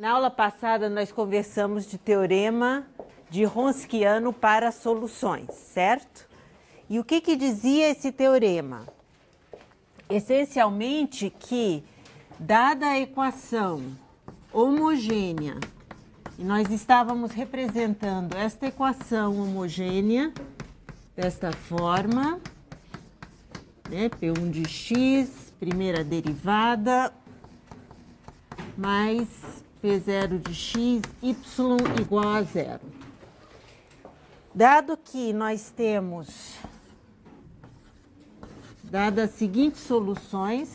Na aula passada, nós conversamos de teorema de Ronskiano para soluções, certo? E o que, que dizia esse teorema? Essencialmente que, dada a equação homogênea, e nós estávamos representando esta equação homogênea desta forma, né? P1 de x, primeira derivada, mais P0 de x, y igual a zero. Dado que nós temos, dadas as seguintes soluções,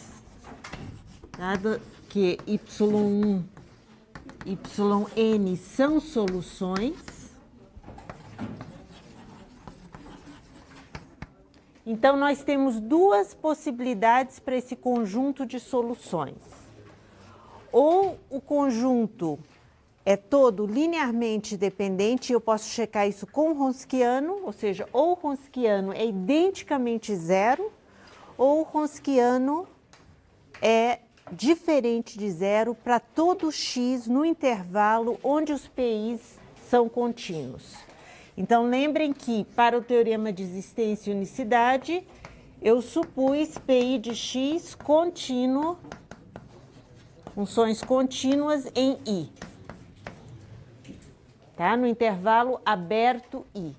dado que y1, yn são soluções, então nós temos duas possibilidades para esse conjunto de soluções ou o conjunto é todo linearmente dependente, eu posso checar isso com Ronskiano, ou seja, ou Ronskiano é identicamente zero, ou Ronskiano é diferente de zero para todo x no intervalo onde os PIs são contínuos. Então, lembrem que para o teorema de existência e unicidade, eu supus PI de x contínuo funções contínuas em I. Tá? No intervalo aberto I.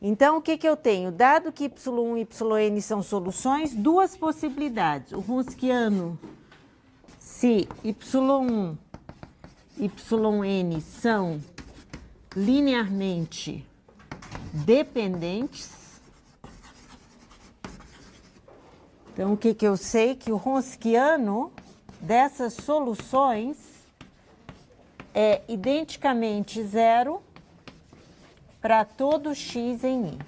Então, o que, que eu tenho? Dado que y1 e yn são soluções, duas possibilidades. O Ronskiano, se y1 e yn são linearmente dependentes, então o que, que eu sei? Que o Ronskiano dessas soluções é identicamente zero para todo x em i.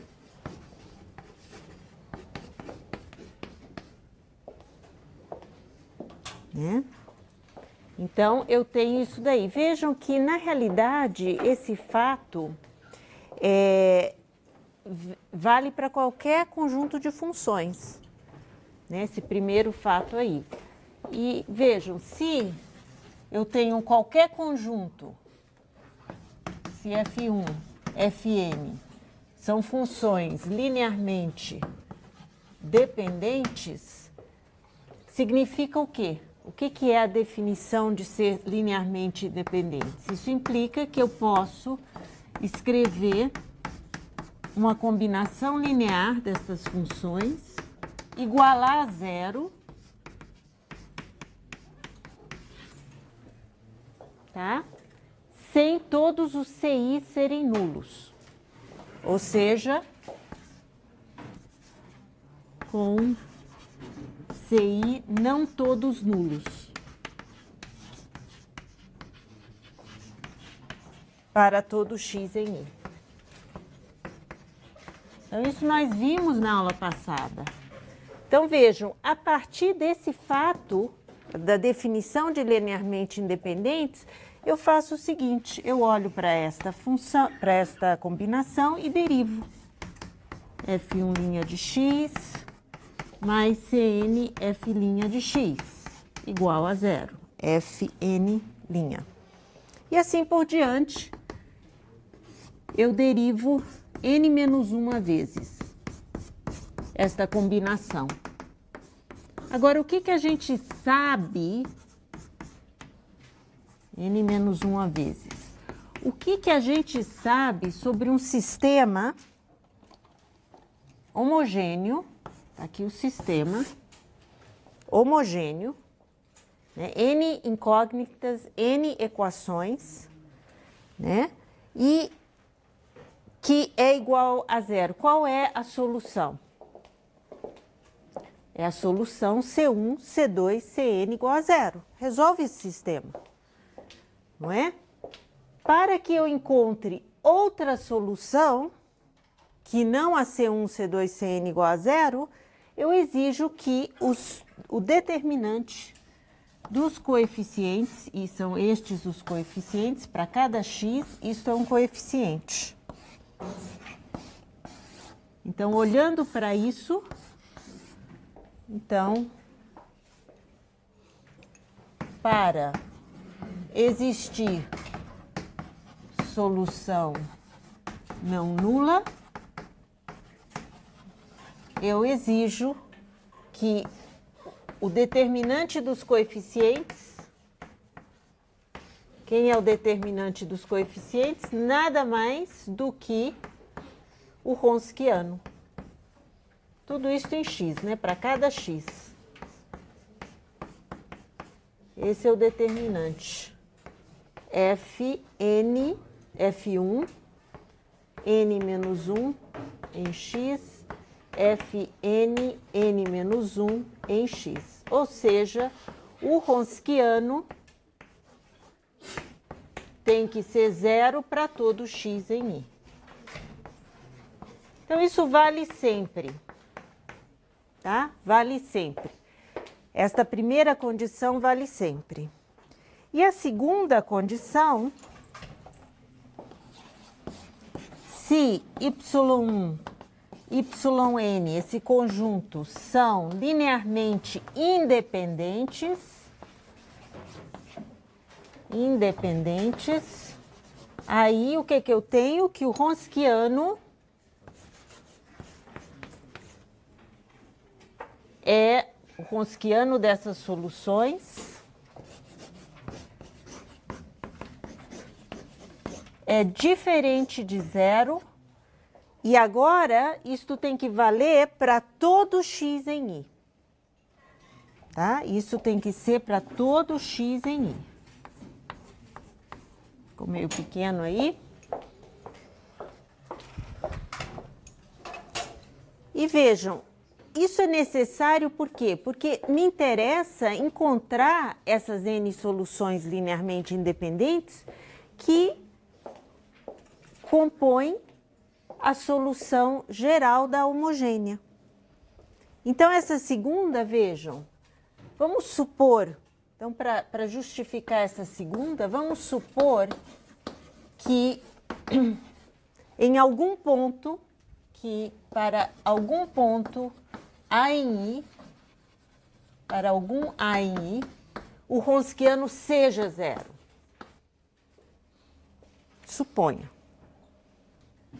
Né? Então, eu tenho isso daí. Vejam que, na realidade, esse fato é, vale para qualquer conjunto de funções. Né? Esse primeiro fato aí. E vejam, se eu tenho qualquer conjunto, se F1, Fn são funções linearmente dependentes, significa o quê? O que, que é a definição de ser linearmente dependente? Isso implica que eu posso escrever uma combinação linear dessas funções igualar a zero tá? Sem todos os CI serem nulos. Ou seja, com CI não todos nulos. Para todo x em I. Então, isso nós vimos na aula passada. Então, vejam, a partir desse fato, da definição de linearmente independentes, eu faço o seguinte, eu olho para esta função, para esta combinação e derivo. F1' de x mais Cn F' de x igual a zero. Fn'. E assim por diante, eu derivo n menos uma vezes esta combinação. Agora, o que, que a gente sabe n menos uma vezes. O que, que a gente sabe sobre um sistema homogêneo, aqui o sistema homogêneo, né? n incógnitas, n equações, né? E que é igual a zero. Qual é a solução? É a solução C1, C2, Cn igual a zero. Resolve esse sistema não é? Para que eu encontre outra solução, que não a C1, C2, Cn igual a zero, eu exijo que os, o determinante dos coeficientes, e são estes os coeficientes, para cada x, isso é um coeficiente. Então, olhando para isso, então, para existir solução não nula, eu exijo que o determinante dos coeficientes, quem é o determinante dos coeficientes? Nada mais do que o Ronskiano. Tudo isso em x, né? Para cada x. Esse é o determinante. Fn, F1, n menos 1 em x, Fn, n menos 1 em x. Ou seja, o Ronskiano tem que ser zero para todo x em i. Então, isso vale sempre tá? Vale sempre. Esta primeira condição vale sempre. E a segunda condição, se y1, yn, esse conjunto, são linearmente independentes, independentes, aí o que, que eu tenho? Que o Ronskiano é o Ronskiano dessas soluções. É diferente de zero. E agora, isto tem que valer para todo x em i. Tá? Isso tem que ser para todo x em i. Ficou meio pequeno aí. E vejam, isso é necessário por quê? Porque me interessa encontrar essas N soluções linearmente independentes que compõem a solução geral da homogênea. Então, essa segunda, vejam, vamos supor, então, para justificar essa segunda, vamos supor que em algum ponto, que para algum ponto a em I, para algum A em I, o ronskiano seja zero. Suponha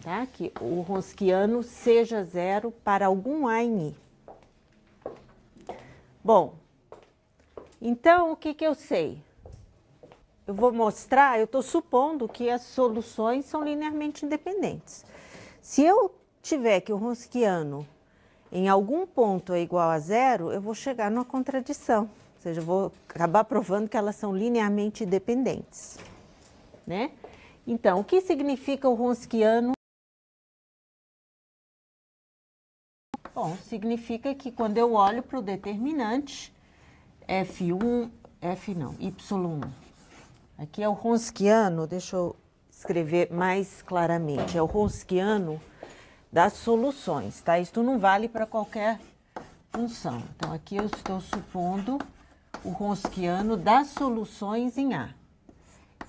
tá? que o ronskiano seja zero para algum A em I. Bom, então o que, que eu sei? Eu vou mostrar, eu estou supondo que as soluções são linearmente independentes. Se eu tiver que o ronskiano em algum ponto é igual a zero, eu vou chegar numa contradição. Ou seja, eu vou acabar provando que elas são linearmente dependentes. Né? Então, o que significa o Ronskiano? Bom, significa que quando eu olho para o determinante, F1, F não, Y1. Aqui é o Ronskiano, deixa eu escrever mais claramente, é o Ronskiano das soluções, tá? Isto não vale para qualquer função. Então, aqui eu estou supondo o Ronskiano das soluções em A.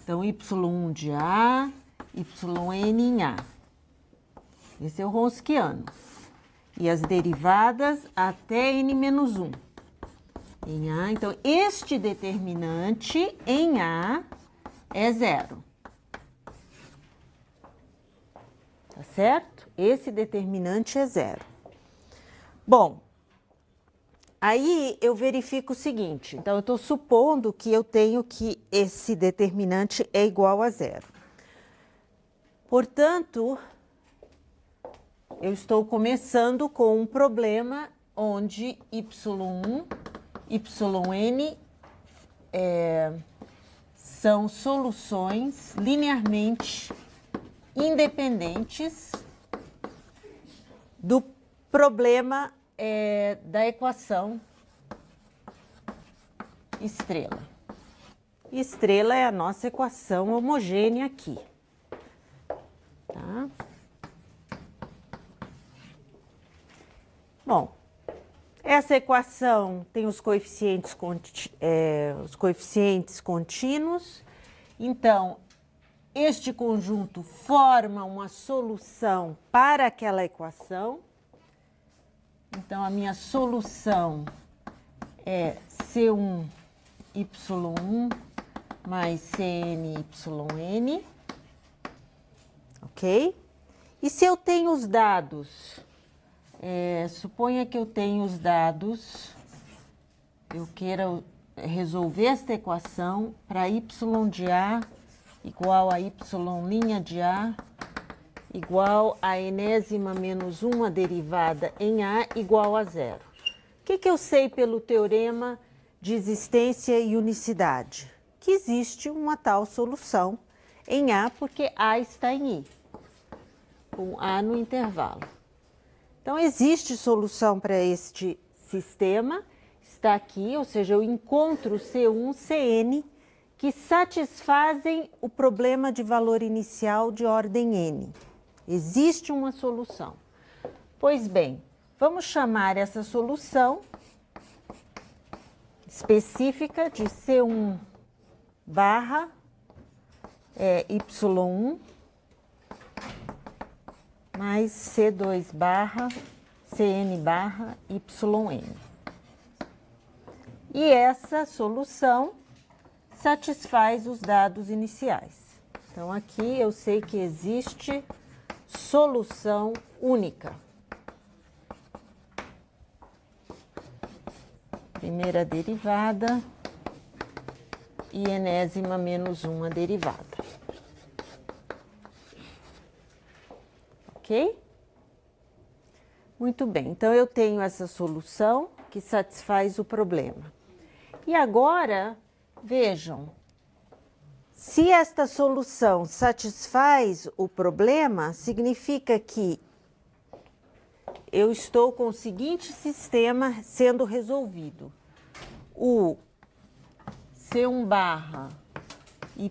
Então, y1 de A, yn em A. Esse é o Ronskiano. E as derivadas até n menos 1 em A. Então, este determinante em A é zero. Tá certo? Esse determinante é zero. Bom, aí eu verifico o seguinte: então, eu estou supondo que eu tenho que esse determinante é igual a zero. Portanto, eu estou começando com um problema onde y1, yn é, são soluções linearmente independentes do problema é, da equação estrela. Estrela é a nossa equação homogênea aqui. Tá? Bom, essa equação tem os coeficientes, é, os coeficientes contínuos. Então, este conjunto forma uma solução para aquela equação. Então, a minha solução é C1 Y1 mais CNYN, ok? E se eu tenho os dados, é, suponha que eu tenho os dados, eu queira resolver esta equação para y de A igual a y' de A igual a enésima menos uma derivada em A igual a zero. O que, que eu sei pelo teorema de existência e unicidade? Que existe uma tal solução em A porque A está em I, com A no intervalo. Então, existe solução para este sistema, está aqui, ou seja, eu encontro C1, Cn que satisfazem o problema de valor inicial de ordem n. Existe uma solução. Pois bem, vamos chamar essa solução específica de C1 barra é, Y1 mais C2 barra CN barra YN. E essa solução satisfaz os dados iniciais. Então, aqui eu sei que existe solução única. Primeira derivada e enésima menos uma derivada. Ok? Muito bem, então eu tenho essa solução que satisfaz o problema. E agora Vejam, se esta solução satisfaz o problema, significa que eu estou com o seguinte sistema sendo resolvido. O C1 barra Y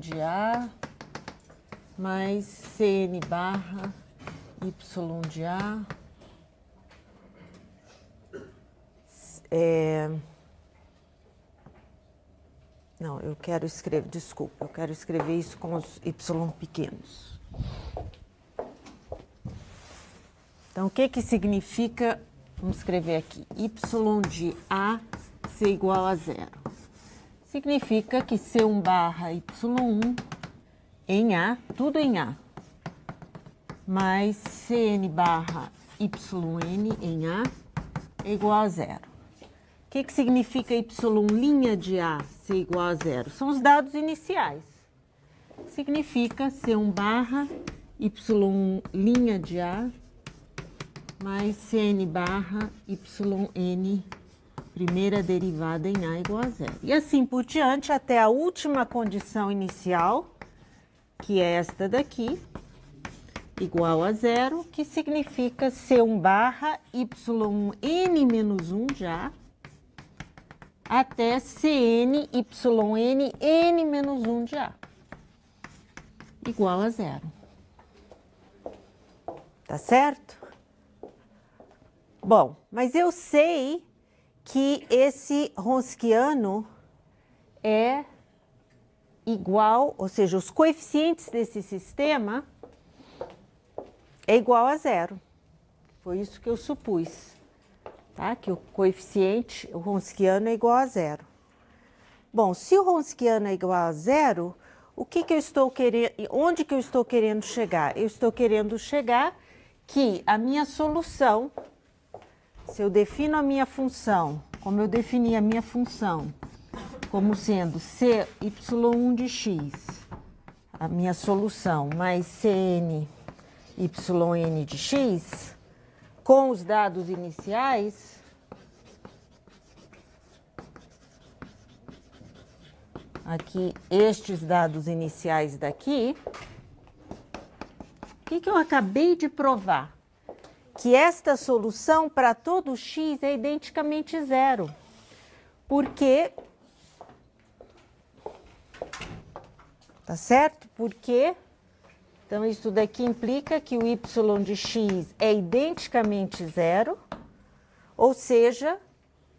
de A mais CN barra Y de A é, não, eu quero escrever, desculpa, eu quero escrever isso com os Y pequenos. Então, o que que significa, vamos escrever aqui, Y de A ser igual a zero? Significa que C1 barra Y1 em A, tudo em A, mais Cn barra YN em A é igual a zero. O que, que significa y' de A ser igual a zero? São os dados iniciais. Significa C1 barra y' de A mais Cn barra yn primeira derivada em A igual a zero. E assim por diante até a última condição inicial, que é esta daqui, igual a zero, que significa C1 barra yn menos 1 de A até Cn, Yn, N menos 1 de A. Igual a zero. Tá certo? Bom, mas eu sei que esse Ronskiano é igual, ou seja, os coeficientes desse sistema é igual a zero. Foi isso que eu supus tá? que o coeficiente, o Ronskiano é igual a zero. Bom, se o Ronskiano é igual a zero, o que, que eu estou querendo, onde que eu estou querendo chegar? Eu estou querendo chegar que a minha solução, se eu defino a minha função, como eu defini a minha função, como sendo cy1 de x, a minha solução, mais cn yn de x, com os dados iniciais, aqui estes dados iniciais daqui, o que, que eu acabei de provar? Que esta solução para todo x é identicamente zero. Porque. Tá certo? Porque então, isso daqui implica que o y de x é identicamente zero, ou seja,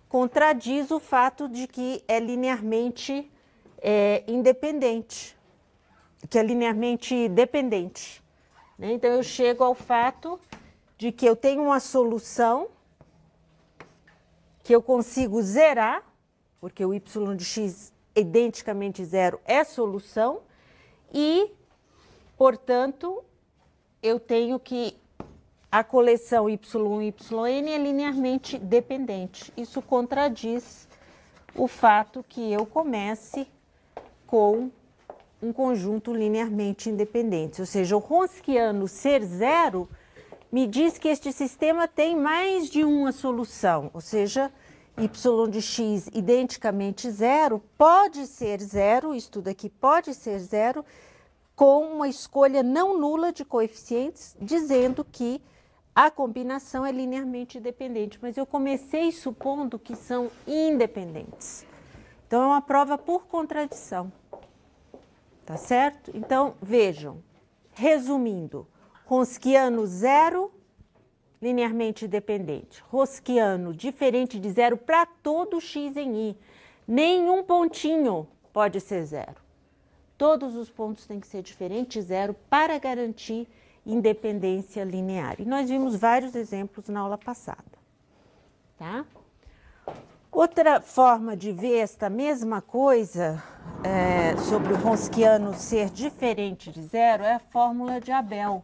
contradiz o fato de que é linearmente é, independente, que é linearmente dependente. Né? Então, eu chego ao fato de que eu tenho uma solução que eu consigo zerar, porque o y de x identicamente zero é solução e, portanto, eu tenho que a coleção Y YN é linearmente dependente. Isso contradiz o fato que eu comece com um conjunto linearmente independente. Ou seja, o Ronskiano ser zero me diz que este sistema tem mais de uma solução, ou seja, y de x identicamente zero pode ser zero, isso daqui pode ser zero, com uma escolha não nula de coeficientes, dizendo que a combinação é linearmente dependente, mas eu comecei supondo que são independentes. Então, é uma prova por contradição. Tá certo? Então, vejam, resumindo, Ronskiano zero, linearmente dependente. Rosquiano diferente de zero para todo x em i. Nenhum pontinho pode ser zero. Todos os pontos têm que ser diferentes de zero para garantir independência linear. E nós vimos vários exemplos na aula passada. Tá? Outra forma de ver esta mesma coisa é, sobre o Ronskiano ser diferente de zero é a fórmula de Abel.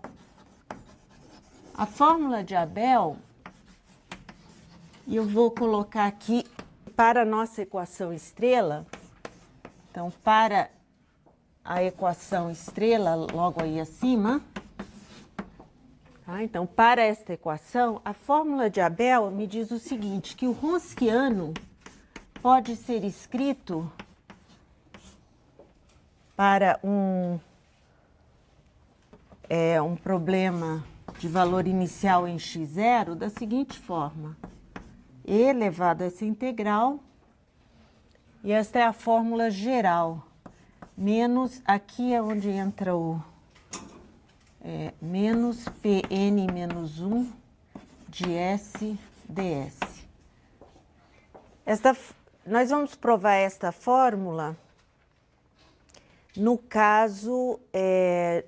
A fórmula de Abel, eu vou colocar aqui para a nossa equação estrela. Então, para a equação estrela, logo aí acima, ah, então, para esta equação, a fórmula de Abel me diz o seguinte, que o Ronskiano pode ser escrito para um, é, um problema de valor inicial em x0 da seguinte forma. E elevado a essa integral, e esta é a fórmula geral, menos, aqui é onde entra o é, menos Pn menos 1 de S ds. Esta, nós vamos provar esta fórmula no caso é,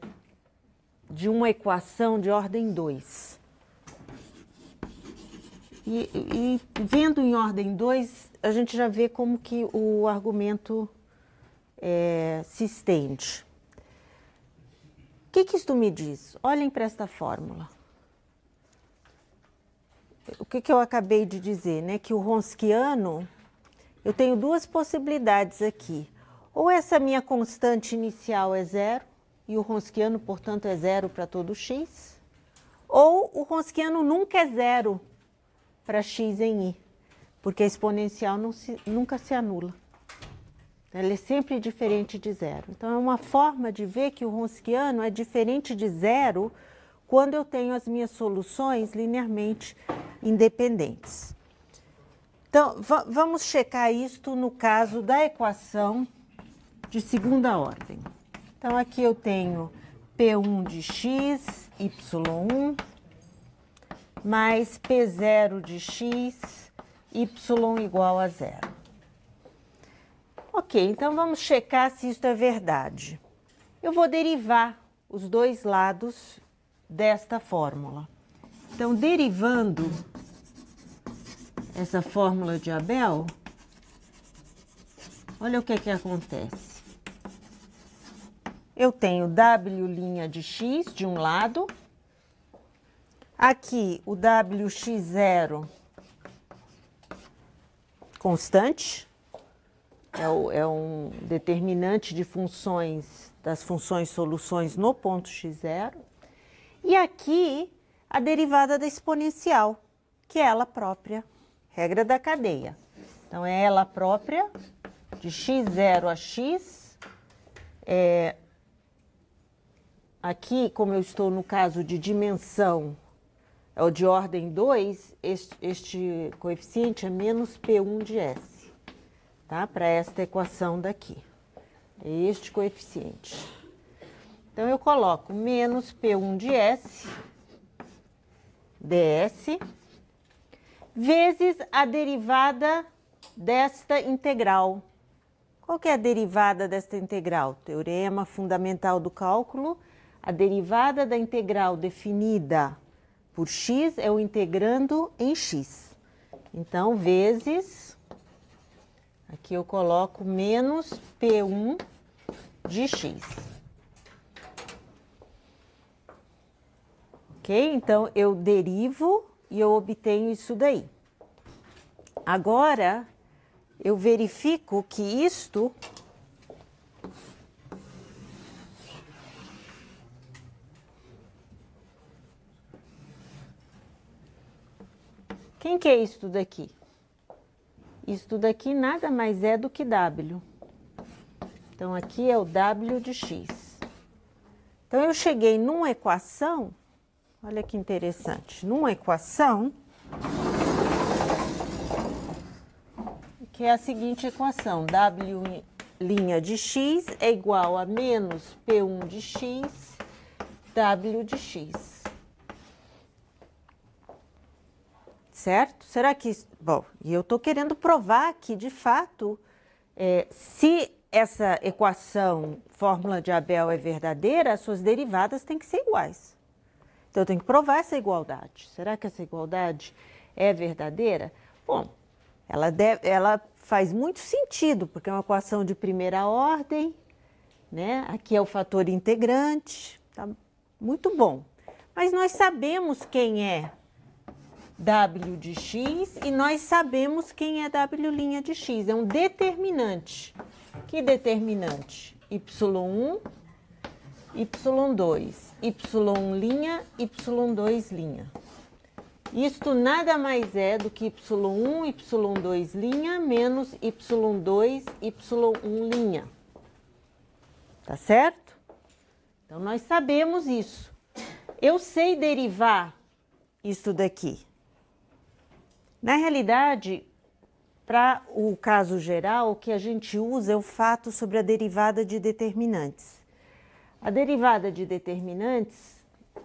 de uma equação de ordem 2. E, e, vendo em ordem 2, a gente já vê como que o argumento é, se estende. O que, que isto me diz? Olhem para esta fórmula. O que, que eu acabei de dizer, né? Que o Ronskiano, eu tenho duas possibilidades aqui. Ou essa minha constante inicial é zero, e o Ronskiano, portanto, é zero para todo x, ou o Ronskiano nunca é zero para x em i, porque a exponencial se, nunca se anula. Ela é sempre diferente de zero. Então, é uma forma de ver que o Ronskiano é diferente de zero quando eu tenho as minhas soluções linearmente independentes. Então, vamos checar isto no caso da equação de segunda ordem. Então, aqui eu tenho P1 de x, y1, mais P0 de x, y igual a zero. Ok, então vamos checar se isso é verdade. Eu vou derivar os dois lados desta fórmula. Então, derivando essa fórmula de Abel, olha o que, que acontece. Eu tenho W' de x de um lado, aqui o WX0 constante, é, o, é um determinante de funções, das funções soluções no ponto x0. E aqui a derivada da exponencial, que é ela própria, regra da cadeia. Então, é ela própria de x0 a x. É, aqui, como eu estou no caso de dimensão, é o de ordem 2, este, este coeficiente é menos P1 de S tá? Para esta equação daqui. Este coeficiente. Então, eu coloco menos P1 de S, ds, vezes a derivada desta integral. Qual é a derivada desta integral? Teorema fundamental do cálculo. A derivada da integral definida por x é o integrando em x. Então, vezes Aqui eu coloco menos P1 de x. Ok? Então, eu derivo e eu obtenho isso daí. Agora, eu verifico que isto Quem que é isto daqui? Isto daqui nada mais é do que W. Então, aqui é o W de X. Então, eu cheguei numa equação, olha que interessante, numa equação que é a seguinte equação, W linha de X é igual a menos P1 de X, W de X. certo? Será que. Bom, e eu estou querendo provar que, de fato, é, se essa equação, fórmula de Abel, é verdadeira, as suas derivadas têm que ser iguais. Então, eu tenho que provar essa igualdade. Será que essa igualdade é verdadeira? Bom, ela, deve, ela faz muito sentido, porque é uma equação de primeira ordem, né? Aqui é o fator integrante, tá muito bom. Mas nós sabemos quem é W de x e nós sabemos quem é W' de x. É um determinante. Que determinante? Y1, Y2, Y1', Y2'. Isto nada mais é do que Y1, Y2' menos Y2, Y1'. Tá certo? Então, nós sabemos isso. Eu sei derivar isso daqui. Na realidade, para o caso geral, o que a gente usa é o fato sobre a derivada de determinantes. A derivada de determinantes,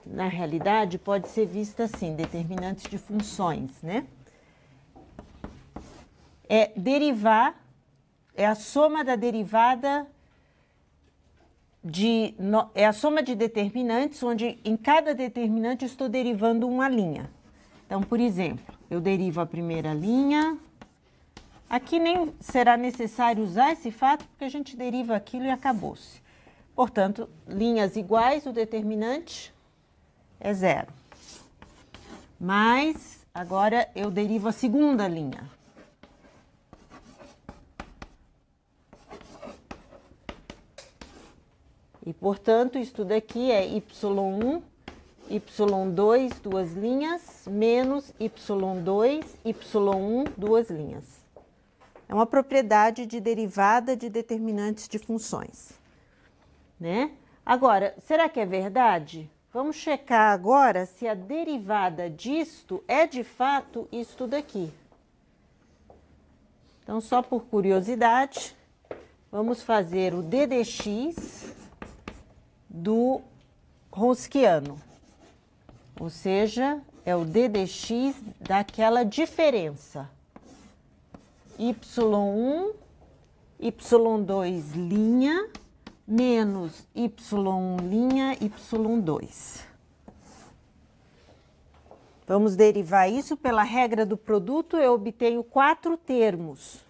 na realidade, pode ser vista assim, determinantes de funções, né? É derivar, é a soma da derivada de, é a soma de determinantes, onde em cada determinante estou derivando uma linha. Então, por exemplo, eu derivo a primeira linha. Aqui nem será necessário usar esse fato, porque a gente deriva aquilo e acabou-se. Portanto, linhas iguais, o determinante é zero. Mas, agora eu derivo a segunda linha. E, portanto, isso daqui é y1 y2, duas linhas, menos y2, y1, duas linhas. É uma propriedade de derivada de determinantes de funções. Né? Agora, será que é verdade? Vamos checar agora se a derivada disto é de fato isto daqui. Então, só por curiosidade, vamos fazer o ddx do Ronskiano ou seja, é o ddx daquela diferença. y1, y2 linha, menos y1 linha, y2. Vamos derivar isso pela regra do produto, eu obtenho quatro termos.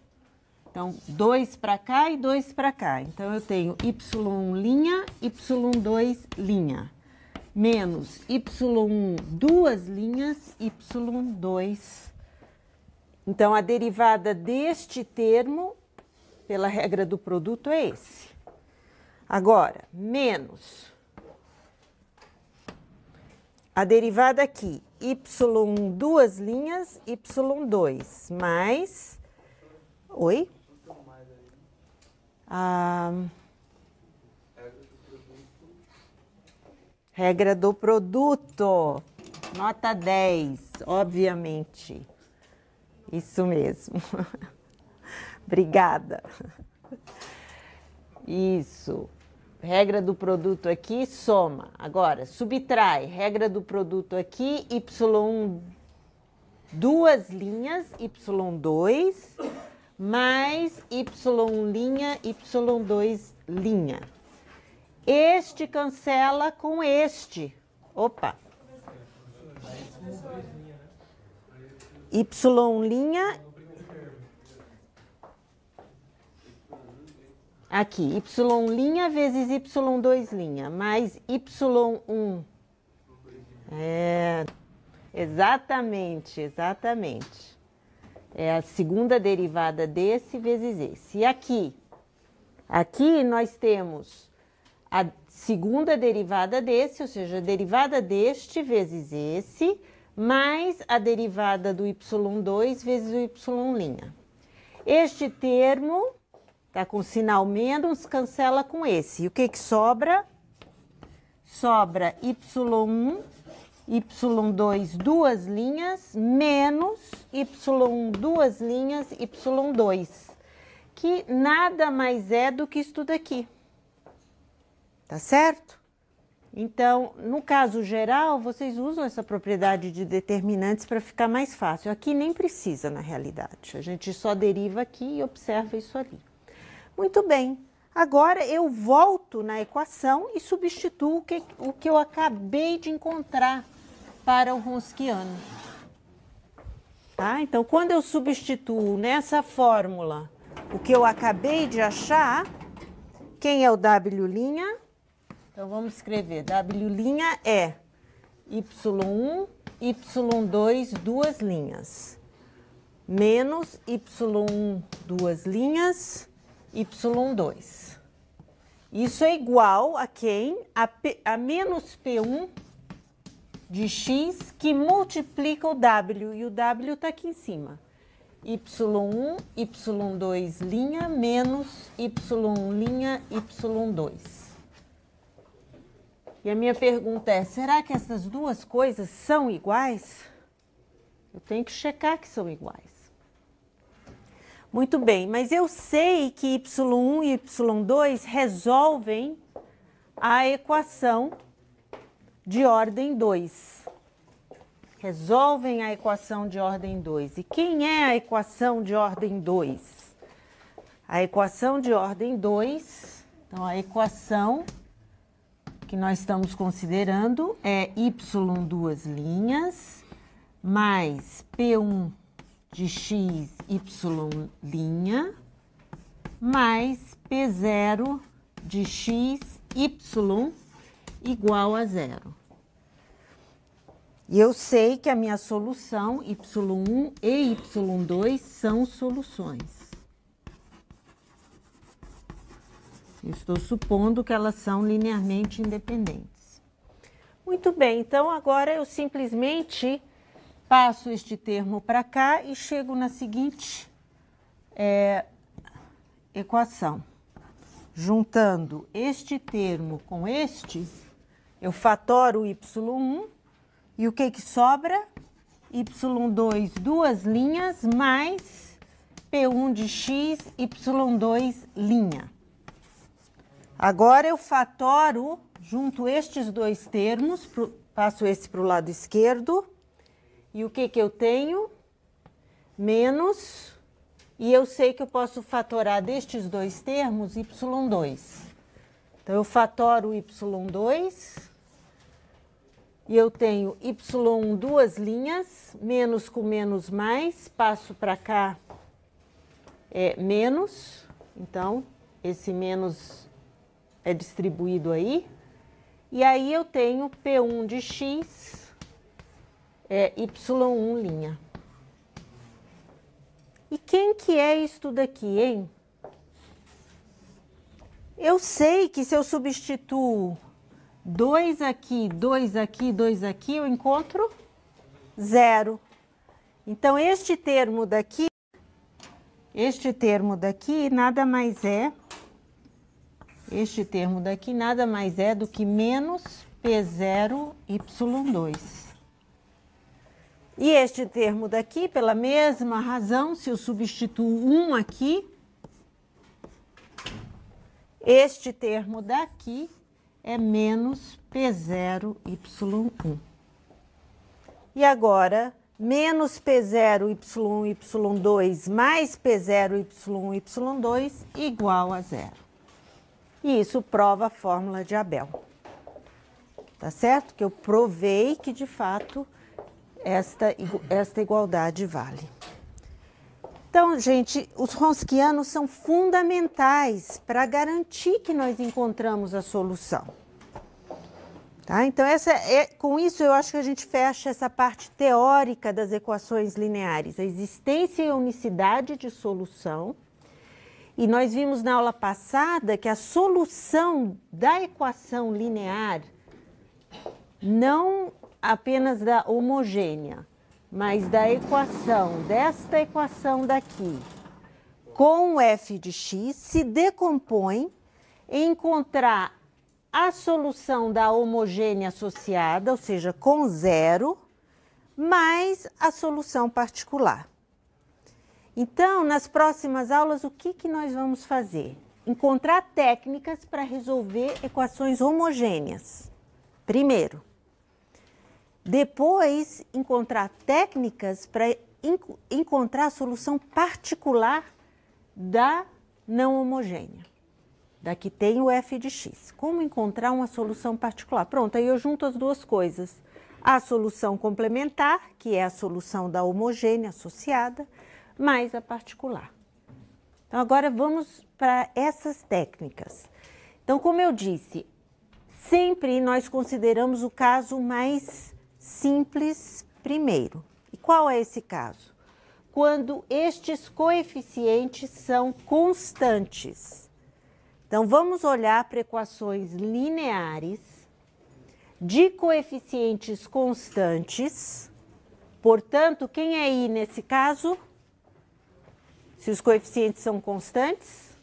Então, dois para cá e dois para cá. Então, eu tenho y1 linha, y2 linha menos y1 duas linhas, y2. Então, a derivada deste termo, pela regra do produto, é esse. Agora, menos a derivada aqui, y1 duas linhas, y2, mais... Oi? Ah... Regra do produto. Nota 10, obviamente. Isso mesmo. Obrigada. Isso. Regra do produto aqui, soma. Agora, subtrai. Regra do produto aqui, Y1, duas linhas, Y2, mais Y1 linha, Y2 linha. Este cancela com este. Opa. Y linha. aqui, y' vezes y2' mais y1. É, exatamente, exatamente. É a segunda derivada desse vezes esse. E aqui? Aqui nós temos a segunda derivada desse, ou seja, a derivada deste vezes esse, mais a derivada do y2 vezes o y'. Este termo Tá com sinal menos, cancela com esse. E o que que sobra? Sobra y1, y2 duas linhas, menos y1 duas linhas, y2, que nada mais é do que isso daqui. Tá certo? Então, no caso geral, vocês usam essa propriedade de determinantes para ficar mais fácil. Aqui nem precisa, na realidade. A gente só deriva aqui e observa isso ali. Muito bem. Agora eu volto na equação e substituo o que, o que eu acabei de encontrar para o Ronskiano. Tá? Então, quando eu substituo nessa fórmula o que eu acabei de achar, quem é o W'? Então, vamos escrever. W' é Y1, Y2, duas linhas, menos Y1, duas linhas, y2. Isso é igual a quem? A, P, a menos P1 de x que multiplica o W, e o W está aqui em cima. y1, y2 linha, menos y1 linha, y2. E a minha pergunta é, será que essas duas coisas são iguais? Eu tenho que checar que são iguais. Muito bem, mas eu sei que y1 e y2 resolvem a equação de ordem 2. Resolvem a equação de ordem 2. E quem é a equação de ordem 2? A equação de ordem 2, então a equação que nós estamos considerando é y duas linhas mais p1 de x, y' mais P0 de x, y igual a zero. E eu sei que a minha solução, y1 e y2, são soluções. Eu estou supondo que elas são linearmente independentes. Muito bem, então agora eu simplesmente passo este termo para cá e chego na seguinte é, equação. Juntando este termo com este, eu fatoro y1 e o que que sobra? y2 duas linhas mais p1 de x, y2 linha. Agora eu fatoro junto estes dois termos, passo esse para o lado esquerdo, e o que, que eu tenho? Menos, e eu sei que eu posso fatorar destes dois termos y2. Então, eu fatoro y2 e eu tenho y1 duas linhas, menos com menos mais, passo para cá é menos, então esse menos é distribuído aí. E aí eu tenho P1 de x é Y1 linha. E quem que é isso daqui, hein? Eu sei que se eu substituo 2 aqui, 2 aqui, 2 aqui, eu encontro zero. Então, este termo daqui, este termo daqui nada mais é, este termo daqui nada mais é do que menos P0 Y2. E este termo daqui, pela mesma razão, se eu substituo um aqui, este termo daqui é menos P0, Y1. E agora, menos P0, Y1, Y2 mais P0, Y1, Y2 igual a zero. E isso prova a fórmula de Abel. Tá certo? Que eu provei que, de fato, esta, esta igualdade vale. Então, gente, os ronskianos são fundamentais para garantir que nós encontramos a solução. Tá? Então, essa é, com isso, eu acho que a gente fecha essa parte teórica das equações lineares, a existência e a unicidade de solução. E nós vimos na aula passada que a solução da equação linear, não apenas da homogênea, mas da equação, desta equação daqui, com f de x, se decompõe em encontrar a solução da homogênea associada, ou seja, com zero, mais a solução particular. Então, nas próximas aulas, o que, que nós vamos fazer? Encontrar técnicas para resolver equações homogêneas. Primeiro. Depois, encontrar técnicas para encontrar a solução particular da não homogênea da que tem o f de x. Como encontrar uma solução particular? Pronto, aí eu junto as duas coisas. A solução complementar, que é a solução da homogênea associada, mais a particular. Então, agora vamos para essas técnicas. Então, como eu disse, sempre nós consideramos o caso mais simples primeiro. E qual é esse caso? Quando estes coeficientes são constantes. Então, vamos olhar para equações lineares de coeficientes constantes. Portanto, quem é I nesse caso? Se os coeficientes são constantes,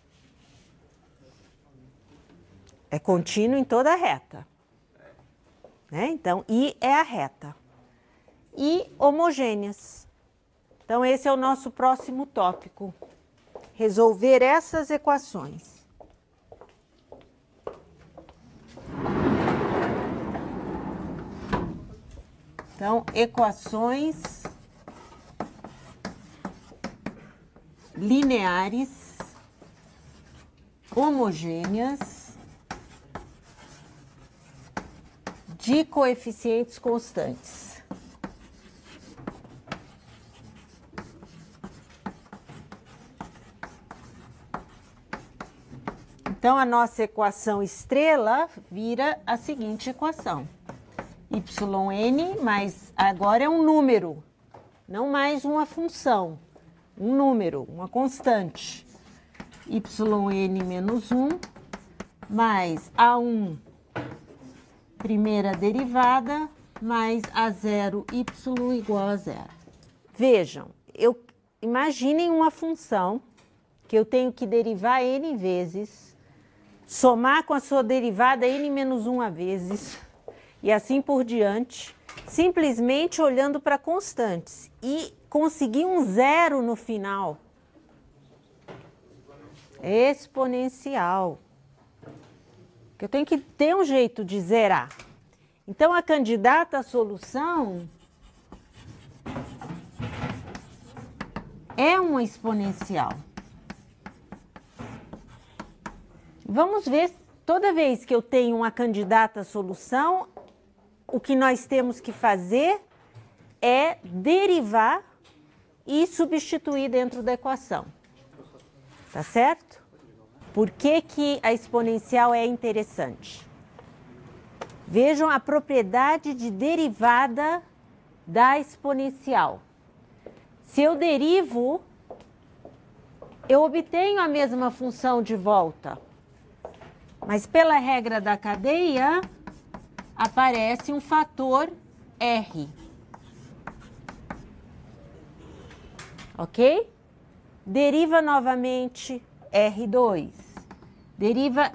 é contínuo em toda a reta. Né? Então, I é a reta. E homogêneas. Então, esse é o nosso próximo tópico. Resolver essas equações. Então, equações lineares homogêneas de coeficientes constantes. Então, a nossa equação estrela vira a seguinte equação yn, mas agora é um número, não mais uma função, um número, uma constante. yn menos 1 mais a1 primeira derivada mais a0 y igual a zero. Vejam, eu imaginem uma função que eu tenho que derivar n vezes, somar com a sua derivada n menos 1 vezes, e assim por diante, simplesmente olhando para constantes e conseguir um zero no final. Exponencial. Eu tenho que ter um jeito de zerar. Então, a candidata à solução é uma exponencial. Vamos ver, toda vez que eu tenho uma candidata à solução, o que nós temos que fazer é derivar e substituir dentro da equação. Tá certo? Por que, que a exponencial é interessante? Vejam a propriedade de derivada da exponencial. Se eu derivo, eu obtenho a mesma função de volta. Mas pela regra da cadeia, aparece um fator R. Ok? Deriva novamente R2. Deriva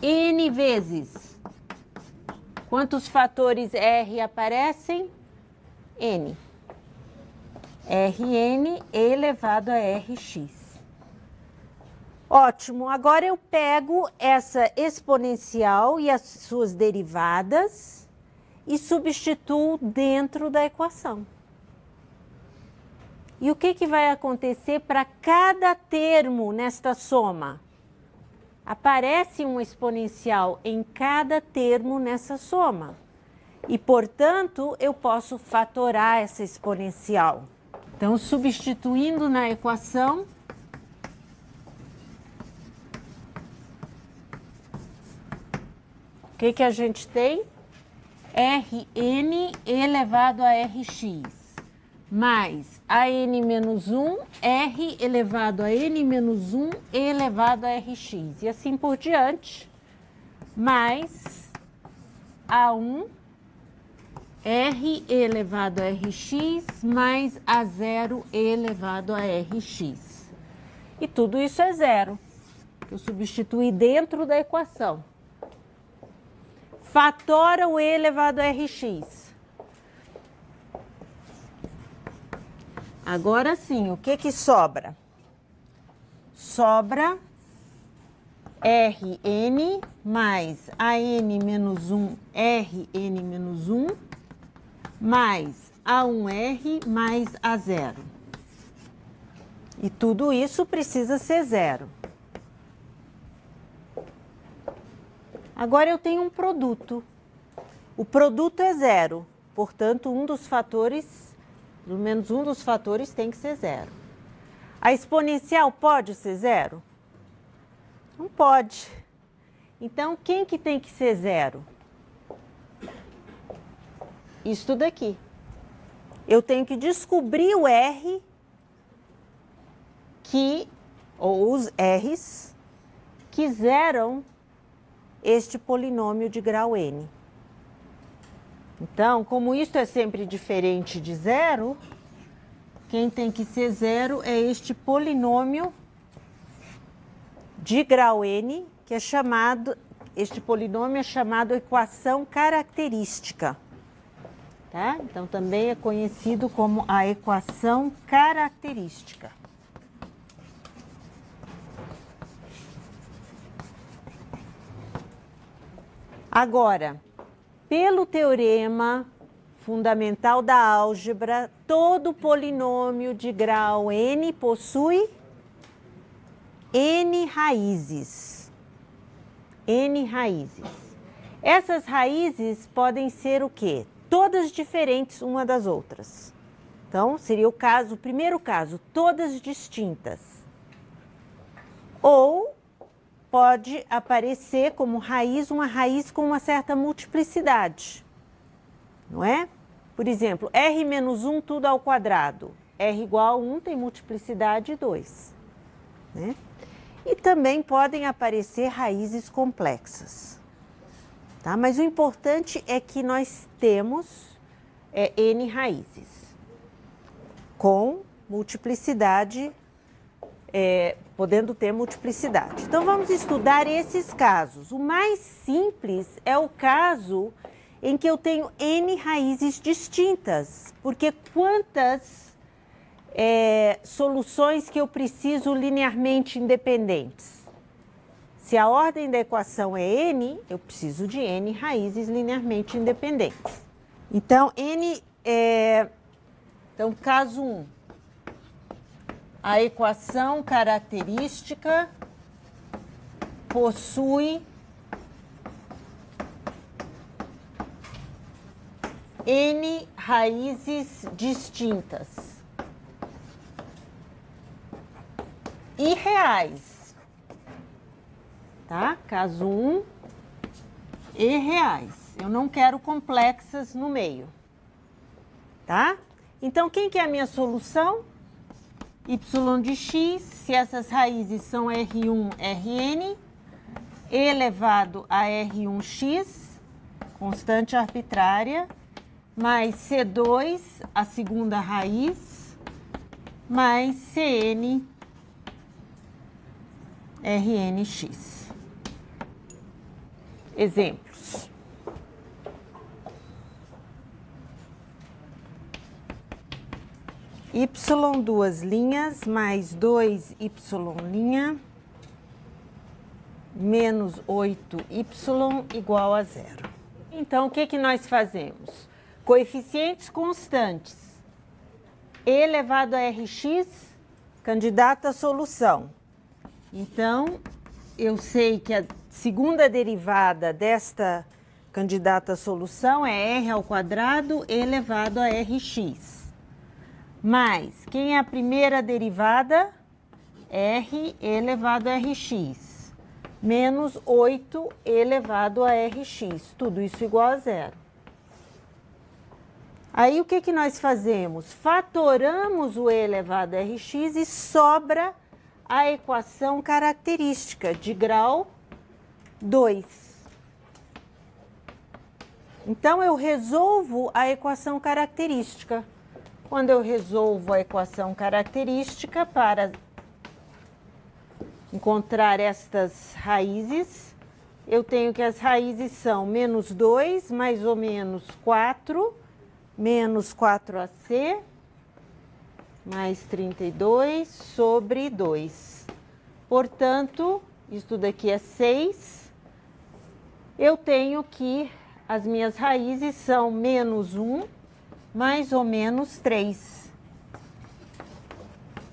N vezes. Quantos fatores R aparecem? N. Rn elevado a Rx. Ótimo, agora eu pego essa exponencial e as suas derivadas e substituo dentro da equação. E o que, que vai acontecer para cada termo nesta soma? Aparece um exponencial em cada termo nessa soma. E, portanto, eu posso fatorar essa exponencial. Então, substituindo na equação, o que, que a gente tem? Rn elevado a Rx mais a n menos 1, r elevado a n menos 1 elevado a rx. E assim por diante, mais a1 r elevado a rx mais a0 elevado a rx. E tudo isso é zero, eu substituí dentro da equação. Fatora o e elevado a rx. Agora sim, o que que sobra? Sobra Rn mais AN menos 1 Rn menos 1 mais A1R mais A0. E tudo isso precisa ser zero. Agora eu tenho um produto. O produto é zero, portanto, um dos fatores, pelo menos um dos fatores tem que ser zero. A exponencial pode ser zero? Não pode. Então, quem que tem que ser zero? Isto daqui. Eu tenho que descobrir o R que, ou os R's, que zeram este polinômio de grau n. Então, como isto é sempre diferente de zero, quem tem que ser zero é este polinômio de grau n, que é chamado, este polinômio é chamado equação característica. Tá? Então, também é conhecido como a equação característica. Agora, pelo teorema fundamental da álgebra, todo polinômio de grau n possui n raízes. n raízes. Essas raízes podem ser o quê? todas diferentes uma das outras. Então, seria o caso, o primeiro caso, todas distintas. Ou pode aparecer como raiz uma raiz com uma certa multiplicidade, não é? Por exemplo, r menos 1 tudo ao quadrado. r igual a 1 tem multiplicidade 2. Né? E também podem aparecer raízes complexas. Tá? Mas o importante é que nós temos é, N raízes com multiplicidade, é, podendo ter multiplicidade. Então vamos estudar esses casos. O mais simples é o caso em que eu tenho N raízes distintas, porque quantas é, soluções que eu preciso linearmente independentes? Se a ordem da equação é n, eu preciso de n raízes linearmente independentes. Então, n é. Então, caso 1. Um, a equação característica possui n raízes distintas e reais tá? Caso 1 e reais. Eu não quero complexas no meio, tá? Então, quem que é a minha solução? Y de x, se essas raízes são R1, Rn, elevado a R1x, constante arbitrária, mais C2, a segunda raiz, mais Cn, Rnx. Exemplos. Y duas linhas mais 2y' menos 8y igual a zero. Então, o que, que nós fazemos? Coeficientes constantes elevado a rx, candidato à solução. Então, eu sei que a segunda derivada desta candidata solução é r ao quadrado elevado a rx, mais, quem é a primeira derivada? R elevado a Rx, menos 8 elevado a Rx, tudo isso igual a zero. Aí o que, que nós fazemos? Fatoramos o e elevado a Rx e sobra a equação característica de grau 2. Então, eu resolvo a equação característica. Quando eu resolvo a equação característica para encontrar estas raízes, eu tenho que as raízes são menos 2, mais ou menos 4, menos 4AC, mais 32 sobre 2. Portanto, isso daqui é 6. Eu tenho que as minhas raízes são menos 1, mais ou menos 3.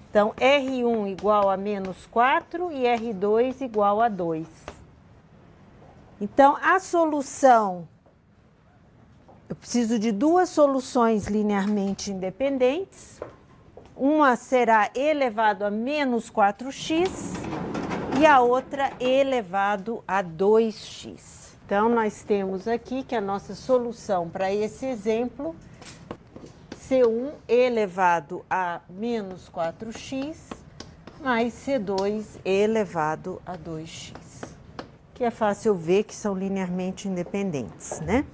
Então, R1 igual a menos 4 e R2 igual a 2. Então, a solução, eu preciso de duas soluções linearmente independentes. Uma será elevado a menos 4x e a outra elevado a 2x. Então, nós temos aqui que a nossa solução para esse exemplo C1 elevado a menos 4x mais C2 elevado a 2x. Que é fácil ver que são linearmente independentes, né?